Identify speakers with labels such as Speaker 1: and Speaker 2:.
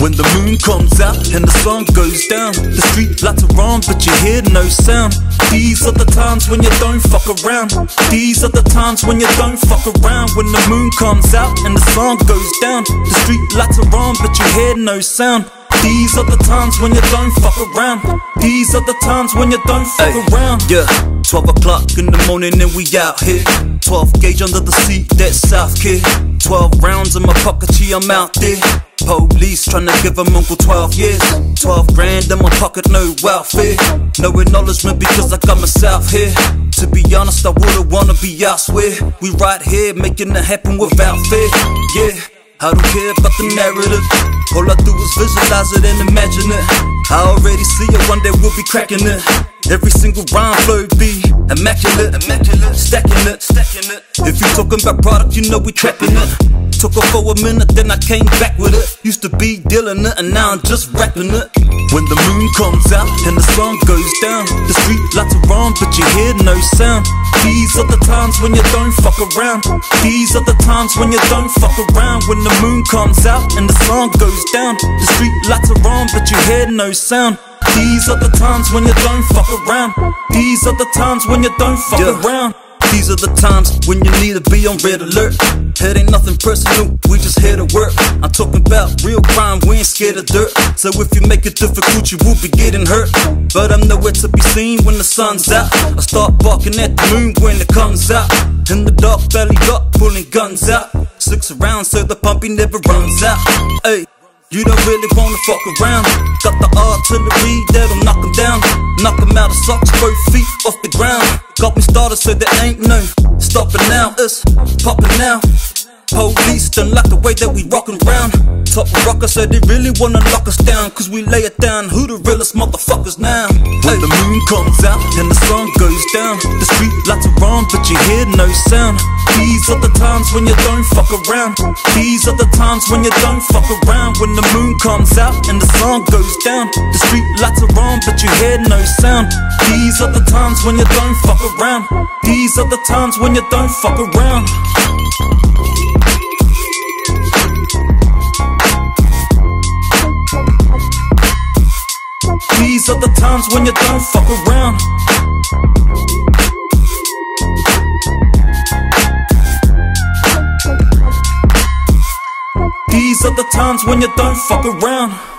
Speaker 1: When the moon comes out and the sun goes down, the street lights are on, but you hear no sound. These are the times when you don't fuck around. These are the times when you don't fuck around. When the moon comes out and the sun goes down, the street lights are on, but you hear no sound. These are the times when you don't fuck around. These are the times when you don't fuck
Speaker 2: Ay,
Speaker 1: around.
Speaker 2: Yeah, 12 o'clock in the morning and we out here. 12 gauge under the seat, that's South Kid. 12 rounds in my pocket, gee, I'm out there. Police tryna give them uncle 12 years. 12 grand in my pocket, no welfare. No acknowledgement because I got myself here. To be honest, I wouldn't wanna be elsewhere. We right here making it happen without fear. Yeah. I don't care about the narrative. All I do is visualize it and imagine it. I already see it, one day we'll be cracking it. Every single rhyme flow be immaculate, immaculate, stacking it, stacking it. If you talking about product, you know we trapping it. Took off for a minute, then I came back with it. Used to be dealing it, and now I'm just rapping it.
Speaker 1: When the moon comes out and the sun goes down, the street lights are on, but you hear no sound. These are the times when you don't fuck around. These are the times when you don't fuck around. When the moon comes out and the sun goes down, the street lights are on, but you hear no sound. These are the times when you don't fuck around. These are the times when you don't fuck
Speaker 2: Yeah.
Speaker 1: around.
Speaker 2: These are the times when you need to be on red alert. It ain't nothing personal, we just here to work. I'm talking about real crime, we ain't scared of dirt. So if you make it difficult, you will be getting hurt. But I'm nowhere to be seen when the sun's out. I start barking at the moon when it comes out. In the dark, belly up, pulling guns out. Six around so the pumpy never runs out. Hey. You don't really wanna fuck around. Got the artillery that'll knock down. Knock 'em out of socks, both feet off the ground. Got me started so there ain't no stopping now. It's popping now. Police don't like the way that we rockin' round. Top rocker said they really wanna lock us down. Cause we lay it down. Who the realest motherfuckers now?
Speaker 1: Comes out and the sun goes down, the street lights are on, but you hear no sound. These are the times when you don't fuck around. These are the times when you don't fuck around. When the moon comes out and the sun goes down, the street lights are on, but you hear no sound. These are the times when you don't fuck around. These are the times when you don't fuck around. These are the times when you don't fuck around. These are the times when you don't fuck around.